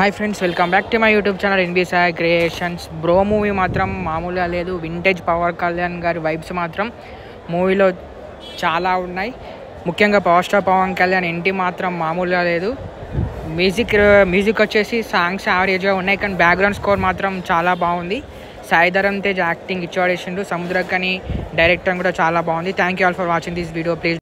Hi friends welcome back to my YouTube channel ఎన్బిసాయ్ creations bro movie మాత్రం మామూలుగా లేదు. Vintage power Kalyan గారి vibes మాత్రం మూవీలో చాలా ఉన్నాయి. ముఖ్యంగా పవర్ స్టార్ పవన్ కళ్యాణ్ ఎంటి మాత్రం మామూలుగా లేదు. మ్యూజిక్ మ్యూజిక్ వచ్చేసి సాంగ్స్ యావరేజ్గా ఉన్నాయి. కానీ బ్యాక్గ్రౌండ్ స్కోర్ మాత్రం చాలా బాగుంది. సాయిధరం తేజ్ యాక్టింగ్ ఇచ్చాడేసిండు సముద్రకని డైరెక్టర్ కూడా చాలా బాగుంది. Thank you all for watching this video please